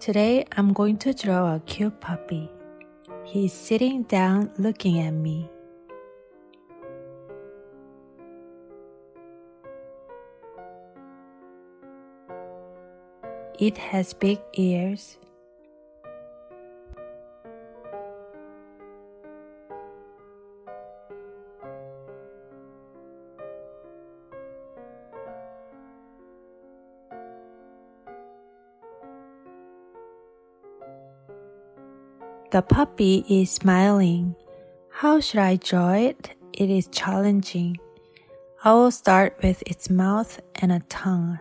Today I'm going to draw a cute puppy. He's sitting down looking at me. It has big ears. The puppy is smiling. How should I draw it? It is challenging. I will start with its mouth and a tongue.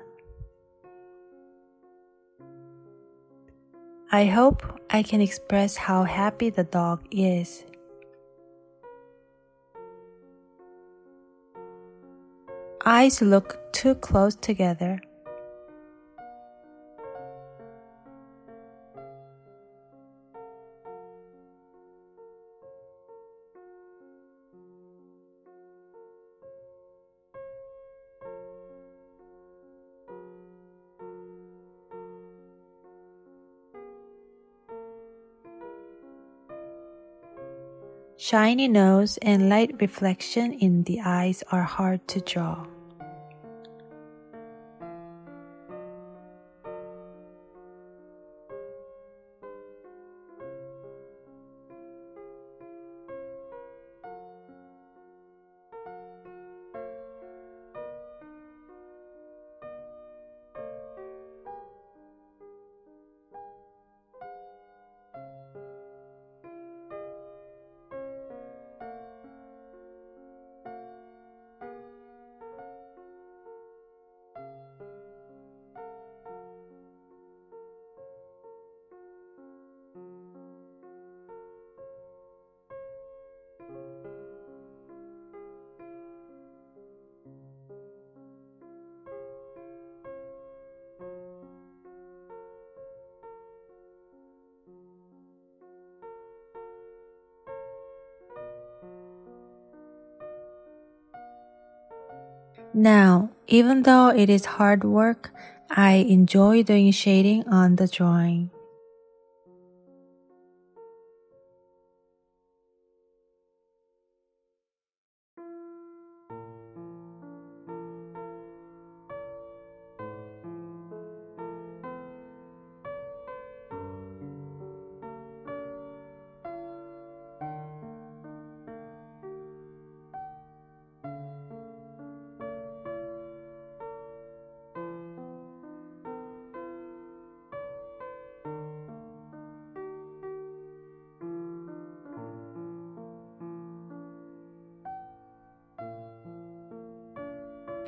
I hope I can express how happy the dog is. Eyes look too close together. Shiny nose and light reflection in the eyes are hard to draw. Now, even though it is hard work, I enjoy doing shading on the drawing.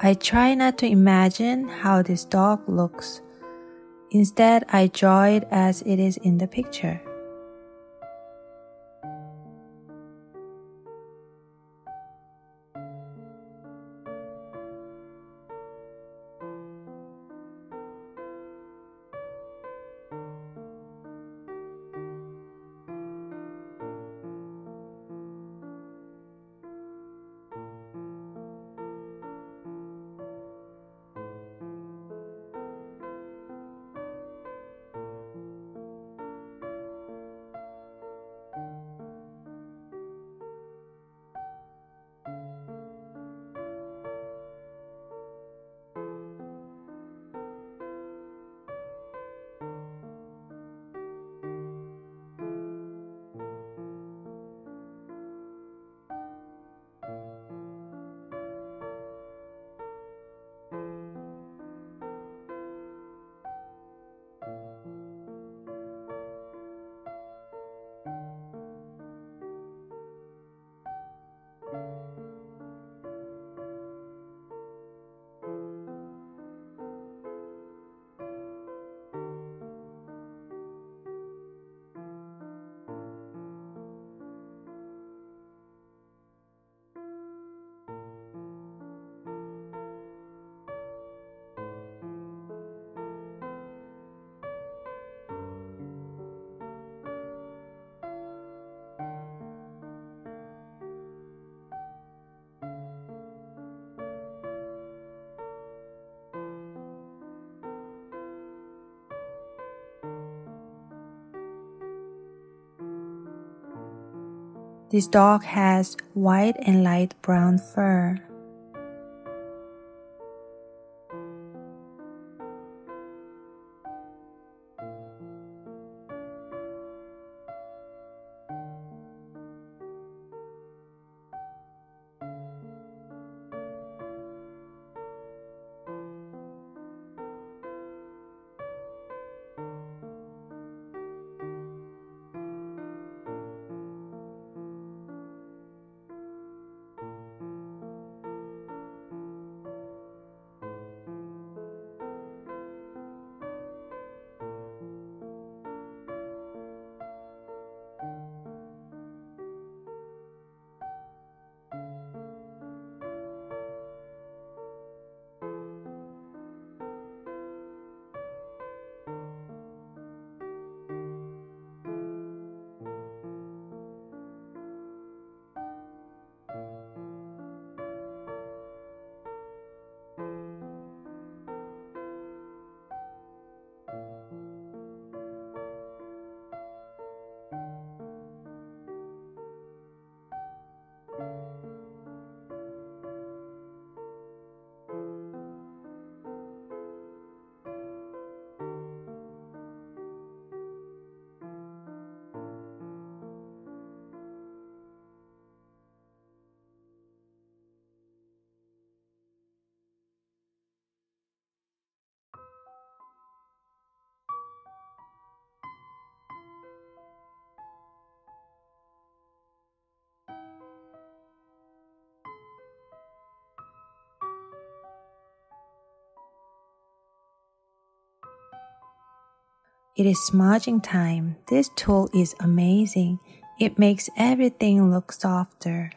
I try not to imagine how this dog looks. Instead, I draw it as it is in the picture. This dog has white and light brown fur. It is smudging time. This tool is amazing. It makes everything look softer.